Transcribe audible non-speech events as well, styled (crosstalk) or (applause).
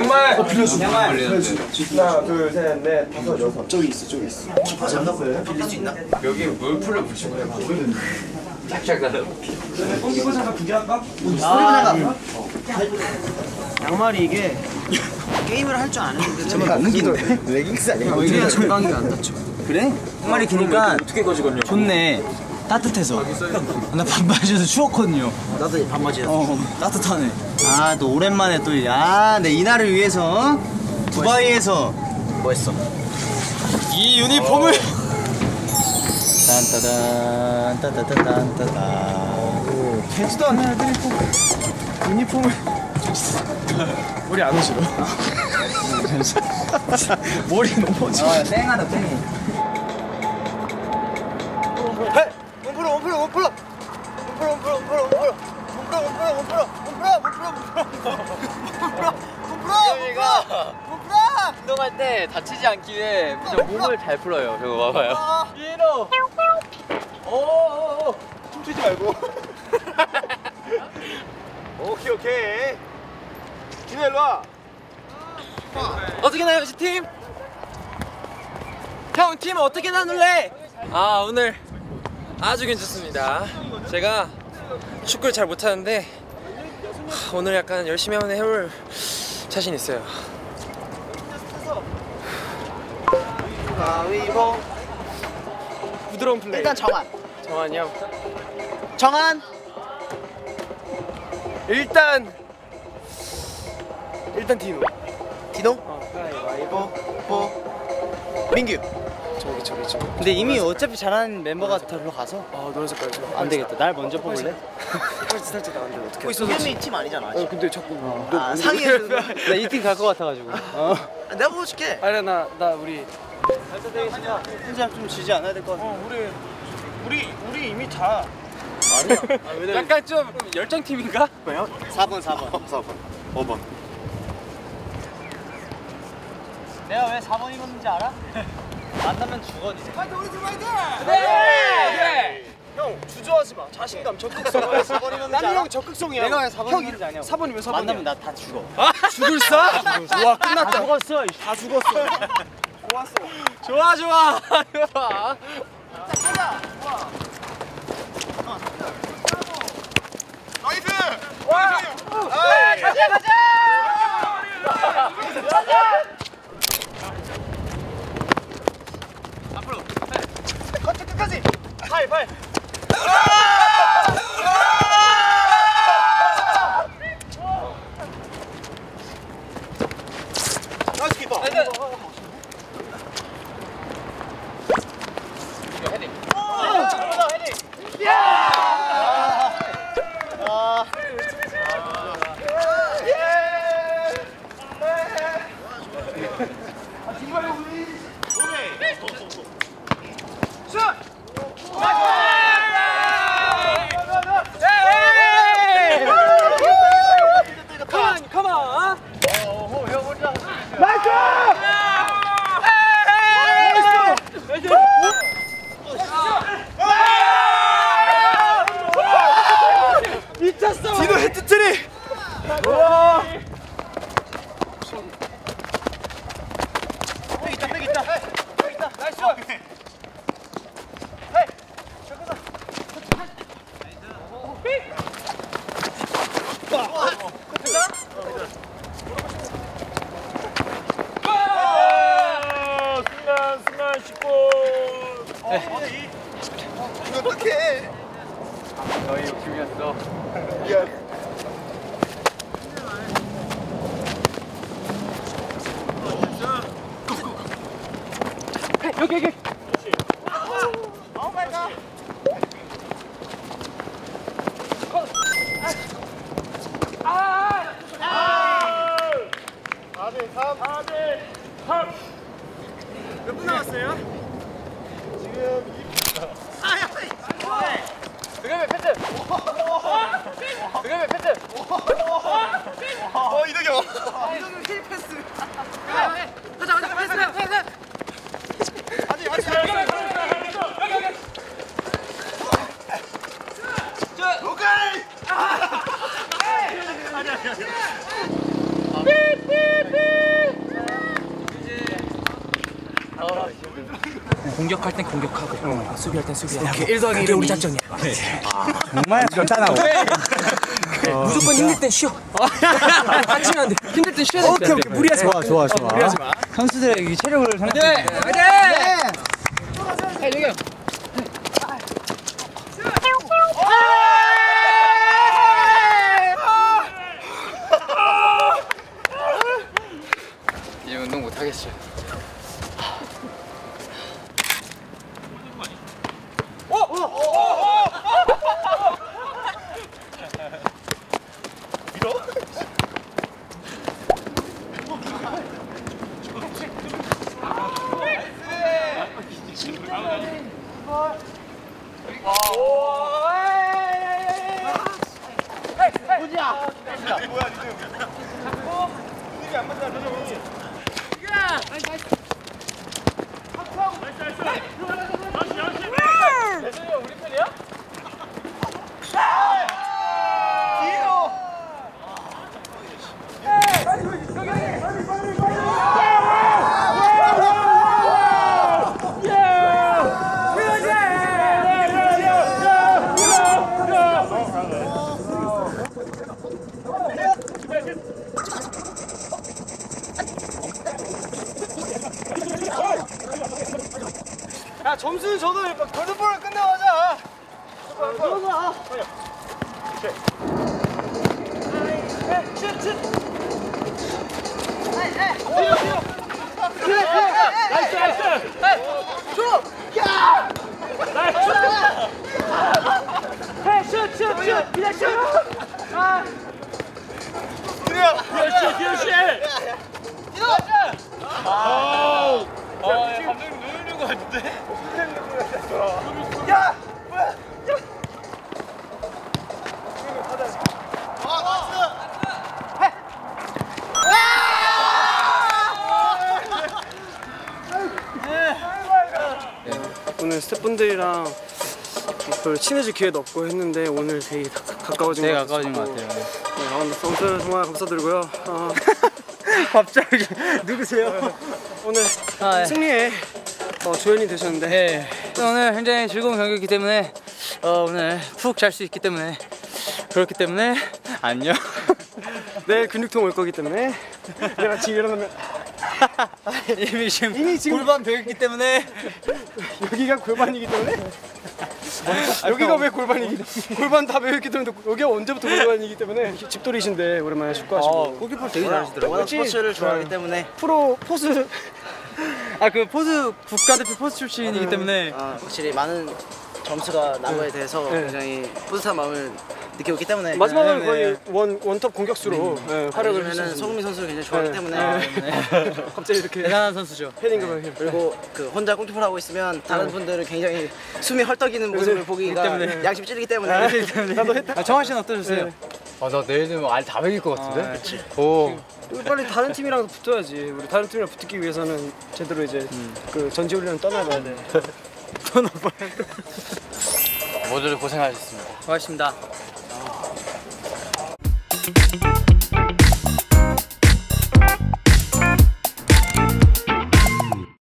양말. 어, 빌려줘. 하나, 둘, 셋, 넷, 다섯, 여섯. 저기 있어, 저기 있어. 기파 잡나 보여요? 빌릴 수 있나? 여기 물풀을 붙이고 해봐. 쫙쫙 나는. 기파 잠깐 구경할까? 아, 양말이 이게 게임을 할 줄 아는데 정말 너무 긴데? 레깅스 아니야? 이래야 정강이가 안 다쳐. 그래? 양말이 기니까 어떻게 거지거든요? 좋네. 따뜻해서. 나 반바지에서 추웠거든요. 나도 반바지에서. 어, 따뜻하네. 아, 또 오랜만에 또, 야, 내 이날을 위해서 두바이에서 뭐 했어? 이 유니폼을 딴따단 따따따딴따단 되지도 않는 애들이 또 유니폼을 머리 안 오시러 (laughs) 머리 아 땡하다 땡이 원프로 원프로 원프로 원프로 원프로 원프로 원프로 원프로 원프로 원프로 원프로 원프로 원프로 원프로 운동할 때 다치지 않기 위해 좀 몸을 잘 풀어요. 저거 봐봐요. 이로 오오오 춤추지 말고 오케이 오케이 진호 일로 와 어떻게 나요, 팀? 형, 팀 어떻게 나눌래? 아, 오늘 아주 괜찮습니다. 제가 축구를 잘 못하는데 하, 오늘 약간 열심히 한번 해볼 자신 있어요. 가위보 부드러운 플레이. 일단 정한 정한이 형. 정한 일단 일단 디노. 디노 어, 가위바위보. 뽀뽀 민규 저기 저기 저기. 근데 이미 어차피 잘하는 멤버가 별로 가서 아, 노란 색깔 저. 안 되겠다 날 먼저 뽑을래? 살짝 살짝 나왔는데 어떻게? 어, 있어 팀 아니잖아 어, 근데 자꾸 아 상의해 (laughs) 나이팀갈 것 같아가지고. 어. 내가 뽑아줄게 아니 나나 우리 혼자 좀 지지 않아야 될 것 같아 우리 우리 우리 이미 다 약간 좀 열정 팀인가? 4번 4번 4번 5번 내가 왜 4번 입었는지 알아? (laughs) 만나면 죽어 이제. 파이팅 우리 팀 파이팅! 네! 그래! 네! 형 주저하지 마. 자신감 적극성. 나는 형 적극성이야. 내가 4번인지 아니야. 4번이면 4번. 만나면 나 다 죽어. 아? 죽을 싸? 와 끝났다. 다 죽었어. 다 죽었어. 좋았어. 좋아 좋아. (laughs) 좋아. 자, 가자. 좋아. 나이스! 와! 아, 네, 가자 가자! vai, vai. Nós que bom. 디노 헤트트릭 백 있다 백 있다. 백 있다 나이스 19. 어, 어디? 이거 아, 너희 욕심이었어. 야. 공격할 땐 공격하고 수비할 땐 수비하고. 이렇게 1 더하기 1이 우리 작전이야. 정말 간단하고. 무조건 힘들 땐 쉬어. 다치면 안 돼. 힘들 땐 쉬어야 돼. 오케이 오케이 무리하지 마. 좋아 좋아 좋아. 선수들의 이 체력을 생각해. 이 운동 못 하겠어요. 야 점수는 저도 골든볼을 끝내자마자. 오늘 스태프분들이랑 별로 친해질 기회도 없고 했는데 오늘 되게 가- 가까워진 되게 것 가까워진 것 같아요. 네, 아, 근데 선수 정말 감사드리고요. 아, (laughs) 갑자기 누구세요? 오늘 아, 예. 승리에 어, 조연이 되셨는데 네. 오늘 굉장히 즐거운 경기이기 때문에 어, 오늘 푹 잘 수 있기 때문에 그렇기 때문에 안녕. (laughs) 내일 근육통 올 거기 때문에. 내가 지금 일어나면. (laughs) 이미 지금 이미 지금- 골반 배웠기 때문에. 여기가 골반이기 때문에? (laughs) 여기가 왜 골반이기 골반 다 배웠기 때문에 여기가 언제부터 골반이기 때문에? 집돌이신데 오랜만에 축구하시고. 어, 골키퍼 되게 잘하시더라고요. 스포츠를 좋아하기 때문에. 프로 포스 아 그 포스 국가대표 포스 출신이기 때문에 아, 확실히 많은 점수가 난 거에 대해서 네. 굉장히 뿌듯한 마음을 있기 때문에 마지막은 네, 거의 네. 원 원톱 공격수로 네, 활약을 해주셨습니다. 송민 선수를 굉장히 좋아하기 네. 때문에 (laughs) 갑자기 이렇게 대단한 선수죠. 패닝가 봐요. 그리고 그 혼자 골키퍼를 하고 있으면 다른 분들은 굉장히 숨이 헐떡이는 모습을 보기가 때문에. 양심 찔리기 때문에 나도 했다. 아, 정환 씨는 어떠셨어요? 아나 내일 되면 알다 먹일 것 같은데? 아, 오. 빨리 다른 팀이랑 붙어야지. 우리 다른 팀이랑 붙기 위해서는 제대로 이제 그 전지 훈련을 (laughs) 떠나봐야 돼. 모두들 고생하셨습니다. 고맙습니다.